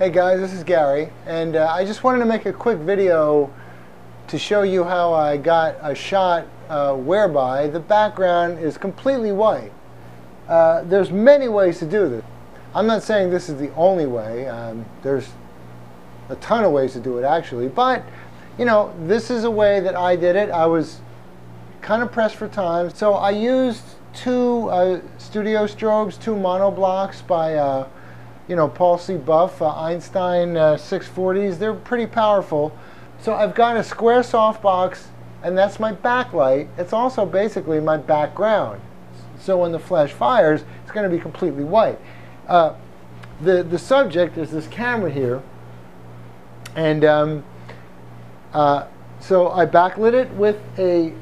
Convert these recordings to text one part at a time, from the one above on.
Hey guys, this is Gary, and uh, I just wanted to make a quick video to show you how I got a shot uh, whereby the background is completely white. Uh, there's many ways to do this. I'm not saying this is the only way. Um, there's a ton of ways to do it actually, but you know, this is a way that I did it. I was kind of pressed for time, so I used two uh, studio strobes, two monoblocks by uh, you know Paul C. Buff, uh, Einstein 640s. They're pretty powerful. So I've got a square softbox, and that's my backlight. It's also basically my background. So when the flash fires, it's going to be completely white. Uh, the the subject is this camera here, and um, uh, so I backlit it with a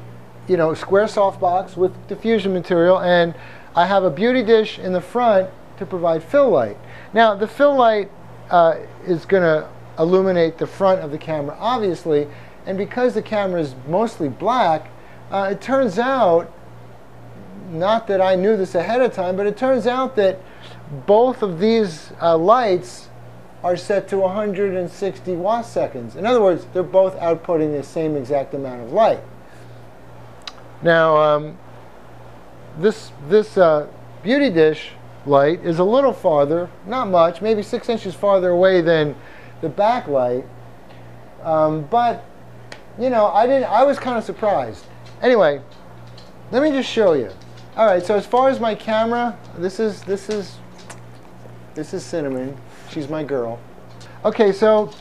you know square softbox with diffusion material, and I have a beauty dish in the front to provide fill light. Now the fill light uh, is going to illuminate the front of the camera, obviously, and because the camera is mostly black, uh, it turns out, not that I knew this ahead of time, but it turns out that both of these uh, lights are set to 160 watt seconds. In other words, they're both outputting the same exact amount of light. Now, um, this, this uh, beauty dish light is a little farther, not much, maybe six inches farther away than the backlight. Um, but, you know, I, didn't, I was kind of surprised. Anyway, let me just show you. All right, so as far as my camera, this is, this is, this is Cinnamon. She's my girl. Okay, so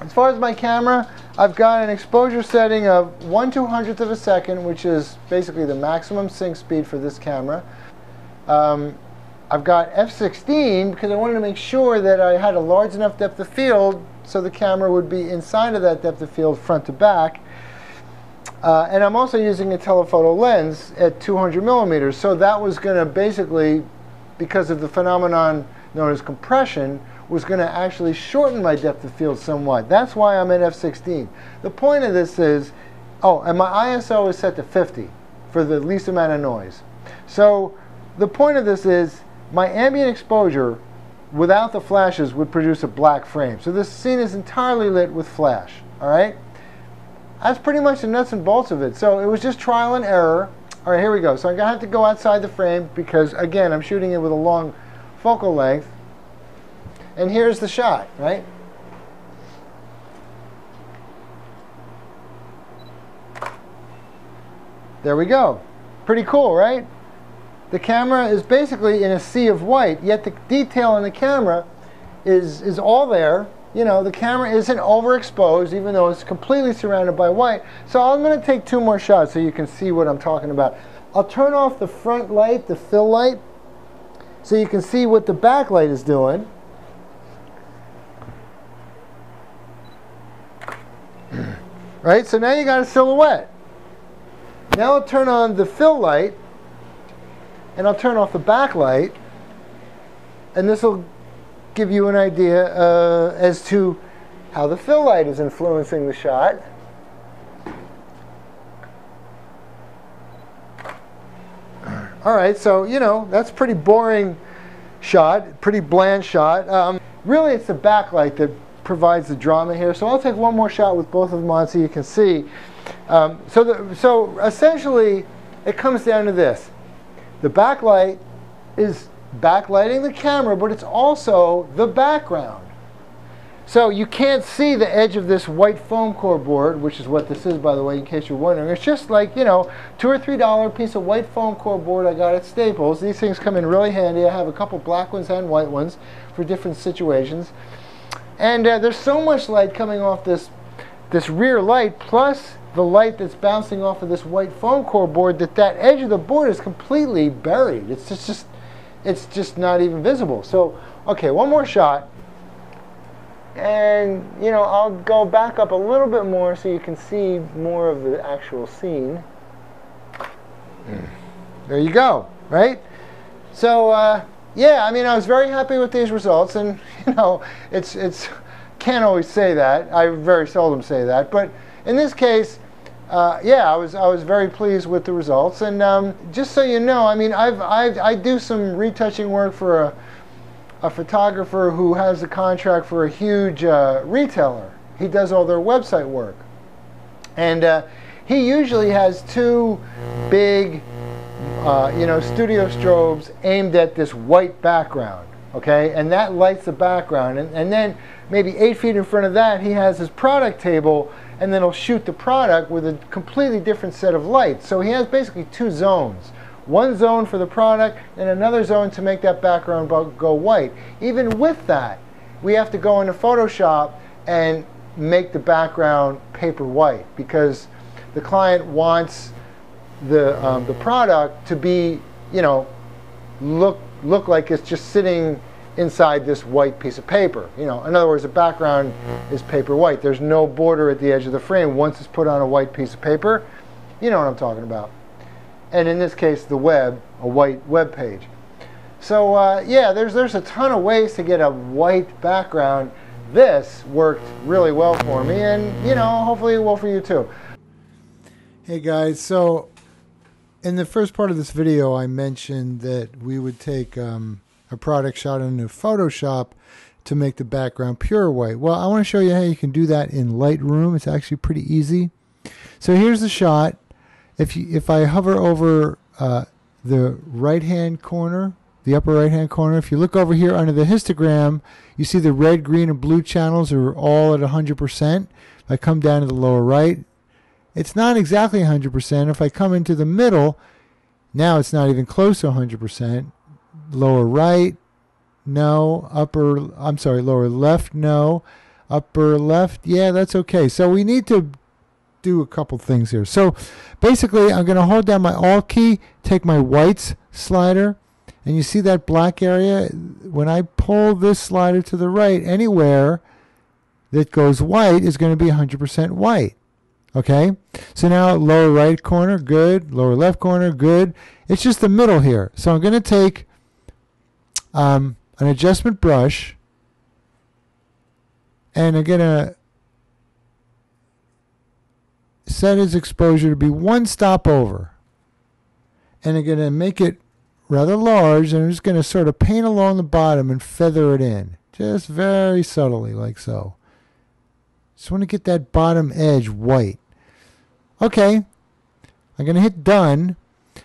as far as my camera, I've got an exposure setting of 1 200th of a second, which is basically the maximum sync speed for this camera. Um, I've got f16 because I wanted to make sure that I had a large enough depth of field so the camera would be inside of that depth of field front to back. Uh, and I'm also using a telephoto lens at 200 millimeters. So that was going to basically, because of the phenomenon known as compression, was going to actually shorten my depth of field somewhat. That's why I'm at f16. The point of this is, oh, and my ISO is set to 50 for the least amount of noise. So the point of this is my ambient exposure without the flashes would produce a black frame. So this scene is entirely lit with flash, all right? That's pretty much the nuts and bolts of it. So it was just trial and error. All right, here we go. So I'm gonna have to go outside the frame because again, I'm shooting it with a long focal length. And here's the shot, right? There we go. Pretty cool, right? The camera is basically in a sea of white, yet the detail in the camera is, is all there. You know, the camera isn't overexposed, even though it's completely surrounded by white. So I'm going to take two more shots so you can see what I'm talking about. I'll turn off the front light, the fill light, so you can see what the back light is doing. right, so now you got a silhouette. Now I'll turn on the fill light and I'll turn off the backlight and this will give you an idea uh, as to how the fill light is influencing the shot. All right, so you know that's pretty boring shot, pretty bland shot. Um, really, it's the backlight that provides the drama here. So I'll take one more shot with both of them on so you can see. Um, so, the, so essentially, it comes down to this. The backlight is backlighting the camera, but it's also the background. So you can't see the edge of this white foam core board, which is what this is, by the way, in case you're wondering. It's just like, you know, two or three dollar piece of white foam core board I got at Staples. These things come in really handy. I have a couple black ones and white ones for different situations. And uh, there's so much light coming off this, this rear light, plus the light that's bouncing off of this white foam core board that that edge of the board is completely buried. It's just, just it's just not even visible. So, okay, one more shot. And, you know, I'll go back up a little bit more so you can see more of the actual scene. There you go, right? So, uh, yeah, I mean, I was very happy with these results, and you know, it's it's can't always say that. I very seldom say that, but in this case, uh, yeah, I was I was very pleased with the results. And um, just so you know, I mean, I've, I've I do some retouching work for a a photographer who has a contract for a huge uh, retailer. He does all their website work. And uh, he usually has two big, uh, you know, studio strobes aimed at this white background, okay? And that lights the background. And, and then maybe eight feet in front of that, he has his product table, and then he'll shoot the product with a completely different set of lights. So he has basically two zones. One zone for the product and another zone to make that background go white. Even with that, we have to go into Photoshop and make the background paper white because the client wants the, um, the product to be, you know, look, look like it's just sitting inside this white piece of paper. You know, in other words, the background is paper white. There's no border at the edge of the frame. Once it's put on a white piece of paper, you know what I'm talking about. And in this case, the web, a white web page. So uh, yeah, there's, there's a ton of ways to get a white background this worked really well for me and you know hopefully it will for you too hey guys so in the first part of this video i mentioned that we would take um, a product shot into photoshop to make the background pure white well i want to show you how you can do that in lightroom it's actually pretty easy so here's the shot if you if i hover over uh, the right hand corner the upper right hand corner. If you look over here under the histogram, you see the red, green, and blue channels are all at 100%. If I come down to the lower right, it's not exactly 100%. If I come into the middle, now it's not even close to 100%. Lower right, no. Upper, I'm sorry, lower left, no. Upper left, yeah, that's okay. So we need to do a couple things here. So basically, I'm going to hold down my Alt key, take my whites slider, and you see that black area? When I pull this slider to the right, anywhere that goes white is going to be 100% white. Okay? So now lower right corner, good. Lower left corner, good. It's just the middle here. So I'm going to take um, an adjustment brush and I'm going to set its exposure to be one stop over. And I'm going to make it rather large, and I'm just going to sort of paint along the bottom and feather it in, just very subtly, like so. Just want to get that bottom edge white. Okay, I'm going to hit done.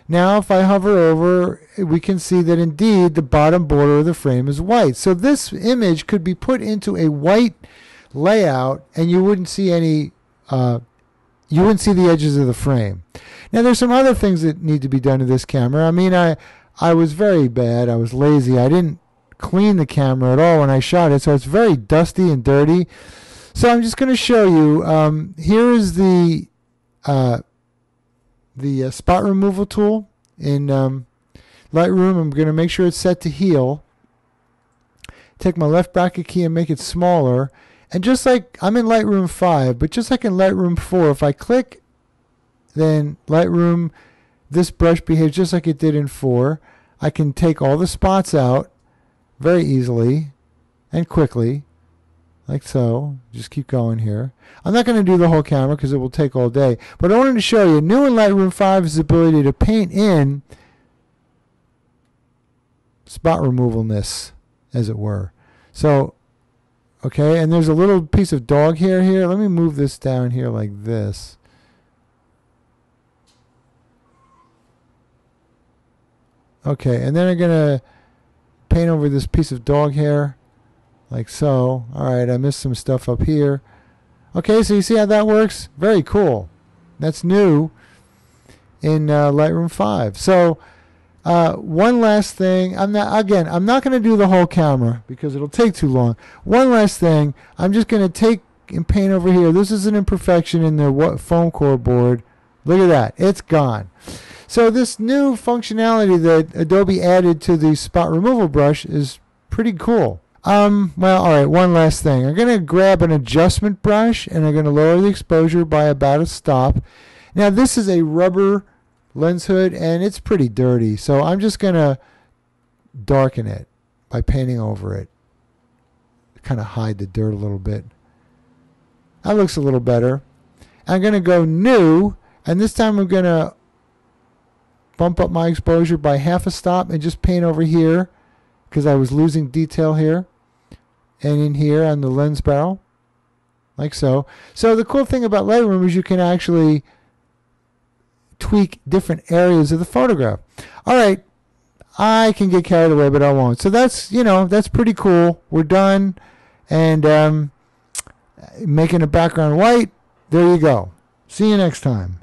Now if I hover over, we can see that indeed the bottom border of the frame is white. So this image could be put into a white layout and you wouldn't see any, uh, you wouldn't see the edges of the frame. Now there's some other things that need to be done to this camera. I mean, I, I was very bad. I was lazy. I didn't clean the camera at all when I shot it, so it's very dusty and dirty. So I'm just going to show you. Um, here is the uh, the uh, spot removal tool in um, Lightroom. I'm going to make sure it's set to heal. Take my left bracket key and make it smaller. And just like I'm in Lightroom 5, but just like in Lightroom 4, if I click, then Lightroom this brush behaves just like it did in 4. I can take all the spots out very easily and quickly, like so. Just keep going here. I'm not going to do the whole camera because it will take all day, but I wanted to show you, new in Lightroom 5 is the ability to paint in spot removalness, as it were. So, okay, and there's a little piece of dog hair here. Let me move this down here like this. Okay, and then I'm going to paint over this piece of dog hair like so. Alright, I missed some stuff up here. Okay, so you see how that works? Very cool. That's new in uh, Lightroom 5. So, uh, one last thing. I'm not again. I'm not going to do the whole camera because it'll take too long. One last thing. I'm just going to take and paint over here. This is an imperfection in the foam core board. Look at that. It's gone. So this new functionality that Adobe added to the spot removal brush is pretty cool. Um, well, all right, one last thing. I'm going to grab an adjustment brush and I'm going to lower the exposure by about a stop. Now this is a rubber lens hood and it's pretty dirty. So I'm just going to darken it by painting over it. Kind of hide the dirt a little bit. That looks a little better. I'm going to go new and this time I'm going to bump up my exposure by half a stop and just paint over here because I was losing detail here and in here on the lens barrel like so. So the cool thing about Lightroom is you can actually tweak different areas of the photograph. All right, I can get carried away, but I won't. So that's you know that's pretty cool. We're done, and um, making a background white. There you go. See you next time.